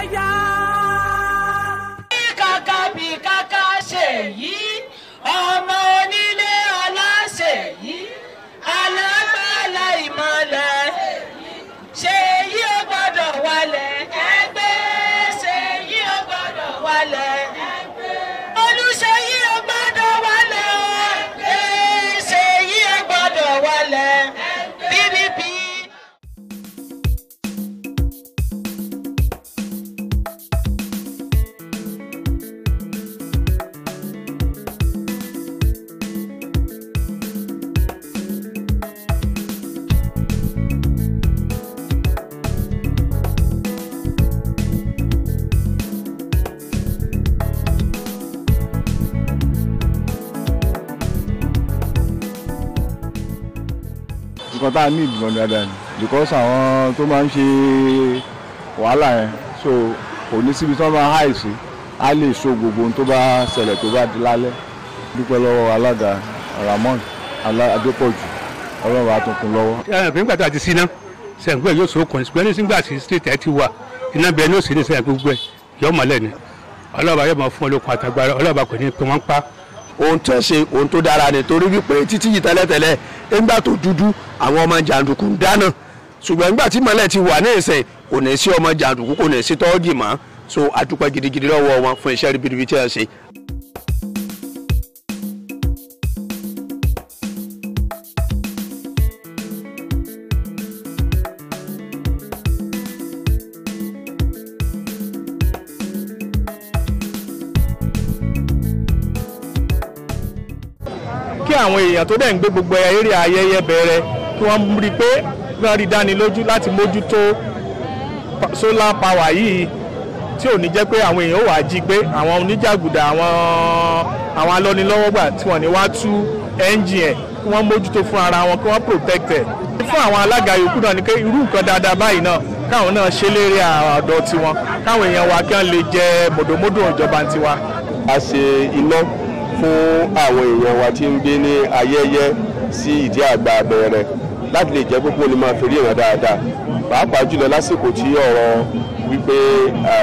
iṣẹ́ nǹkan tá a ní ìdùnnú dáadáa ni. Because àwọn tó máa ń ṣe wàhálà yẹn so kò ní síbi tí wọ́n máa háì sí. Á lè so gbogbo ohun tó bá ṣẹlẹ̀ tó bá di lálẹ́. Dúpẹ́ lọ́wọ́ alága Ramon Adépọ̀jù. Ọlọ́run àtúnkùn lọ́wọ́. nígbà tó a ti sí iná pé yóò so kàn ṣùgbọ́n ní sígbà tí state ẹ̀ ti wà iná bẹ́ẹ̀ ní òsì ní sẹ́yìn gbogbo ẹ̀ yọ mọ́lẹ̀ ni. Ọlọ́ba yóò máa fún olókun àtàgbára ọlọ́ba kò ní pé wọ́n pa ohun tó ṣe ohun tó dára ni. Torí wípé títí yìí tẹ́lẹ̀tẹ́lẹ̀ nígbà tó dúdú àwọn ọmọ jàǹdùkú ń dáná. Ṣùgbọ́n nígbà tí mọ́lẹ̀ ti wà ní ìsìn kò ní sí ọmọ jàǹdùkú kò ní sí tọ́ọ̀gì mọ́. So adúpẹ́ gidigidi lọ́wọ́ wọn fún iṣẹ́ ribiribi tí a ṣe. Kí àwọn èèyàn tó dẹ̀ ń gbé gbogbo eré ayẹyẹ bẹ̀rẹ̀ kí wọ́n rí i pé wọ́n rí i dáni lójú láti mójútó solar power yìí tí ò ní jẹ́ pé àwọn èèyàn ó wàá jí gbé àwọn oníjàgùdà àwọn àwọn alọ́nilọ́wọ́gbà tí wọ́n ní wá tú ẹ́ńjìn ẹ̀ kí wọ́n mójútó fún ara wọn kí wọ́n protect ẹ̀ fún àwọn alága yòókù náà ni pé irú nǹkan dáadáa báyìí náà káwọn náà ṣe lérí àdọ̀ tiwọn káwọn èèyàn wa kí wọ́n lè jẹ mọ̀dọ̀mọ́dọ̀ ìjọba tiwa. a ṣe iná fún àwọn èèyàn wa tí ń gbé ní ayẹyẹ sí ìdí àgbà abẹ́rẹ́ láti lè jẹ́ kó lè máa fi ríran dáadáa. Pàápàá jùlọ lásìkò tí ọ̀rọ̀ wípé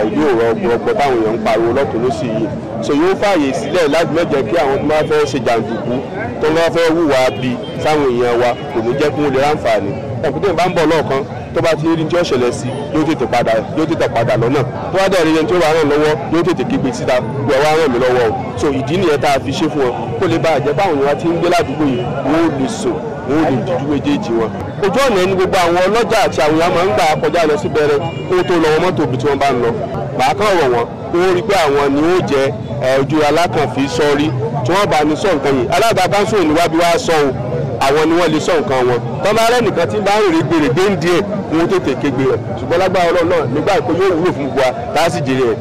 ìlú òrọ̀ ọgbọ̀ọgbọ̀ táwọn èèyàn ń pariwo lọ́tún lósì yìí. So yóò fààyè sílẹ̀ láti má jẹ́ kí àwọn tó máa fẹ́ ṣe jàǹdùkú tó máa fẹ́ hùwà bí sáwọn èèyàn wa kò ní jẹ́ kí wọ́n lè ráǹfààní ẹ̀kútẹ́ bá ń bọ̀ lọ́ọ̀kan tó bá ti rí tí ó ṣẹlẹ̀ sí yóò tètè padà yóò tètè padà lọ́nà. Tó bá dẹ̀ rí ẹni tí ó bá ràn lọ́wọ́ yóò tètè kígbe síta bí ọwọ́ ràn mí lọ́wọ́ o. So ìdí nìyẹn tá a fi ṣe fún wọn. Kó lè bá àjẹ́ báwọn èèyàn ti ń gbé ládùúgbò yìí wọ́n ó lè sùn wọ́n ó lè dúdú méjèèjì wọn. ojú ọ̀nà ẹni gbogbo àwọn ọlọ́jà àti àwọn èèyàn máa ń gbà kọjá lọ sí bẹ̀rẹ̀ kó tó lọ wọ mọ́tò ibi tí wọ́n bá ń lọ. Màá kàn rọ̀ wọ́n kó rí pé àwọn ni ó jẹ ojú alákànfí sọ́ọ́rí tí wọ́n bá ní sọ nǹkan yìí alága kánsù ìníwájú wa sọ o àwọn ni wọ́n lè sọ nǹkan wọn tọ́ba rẹ̀ nìkan tí bá ń rè gbèrègbè ń díẹ̀ wọn tètè kégbe rẹ̀ ṣùgbọ́n lágbára ọlọ́run náà nígbà pé yóò wúlò fún gbogbo wa tá a sì jèrè ẹ̀.